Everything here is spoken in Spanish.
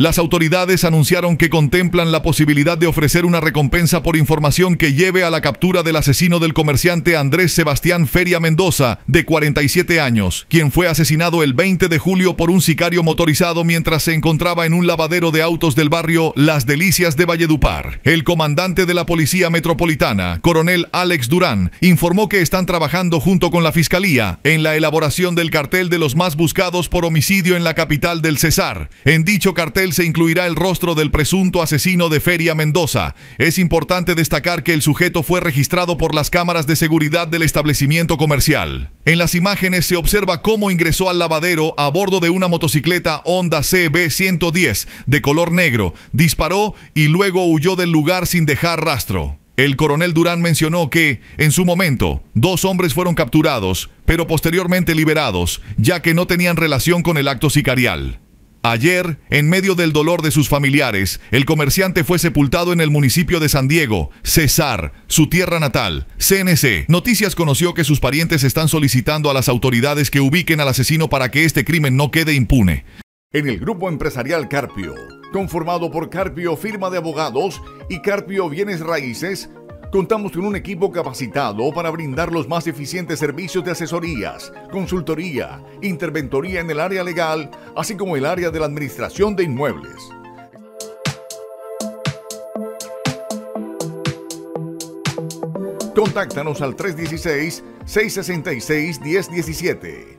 Las autoridades anunciaron que contemplan la posibilidad de ofrecer una recompensa por información que lleve a la captura del asesino del comerciante Andrés Sebastián Feria Mendoza, de 47 años, quien fue asesinado el 20 de julio por un sicario motorizado mientras se encontraba en un lavadero de autos del barrio Las Delicias de Valledupar. El comandante de la Policía Metropolitana, coronel Alex Durán, informó que están trabajando junto con la Fiscalía en la elaboración del cartel de los más buscados por homicidio en la capital del Cesar. En dicho cartel se incluirá el rostro del presunto asesino de Feria Mendoza. Es importante destacar que el sujeto fue registrado por las cámaras de seguridad del establecimiento comercial. En las imágenes se observa cómo ingresó al lavadero a bordo de una motocicleta Honda CB110 de color negro, disparó y luego huyó del lugar sin dejar rastro. El coronel Durán mencionó que, en su momento, dos hombres fueron capturados, pero posteriormente liberados, ya que no tenían relación con el acto sicarial. Ayer, en medio del dolor de sus familiares, el comerciante fue sepultado en el municipio de San Diego, Cesar, su tierra natal. CNC Noticias conoció que sus parientes están solicitando a las autoridades que ubiquen al asesino para que este crimen no quede impune. En el grupo empresarial Carpio, conformado por Carpio Firma de Abogados y Carpio Bienes Raíces, Contamos con un equipo capacitado para brindar los más eficientes servicios de asesorías, consultoría, interventoría en el área legal, así como el área de la administración de inmuebles. Contáctanos al 316-666-1017.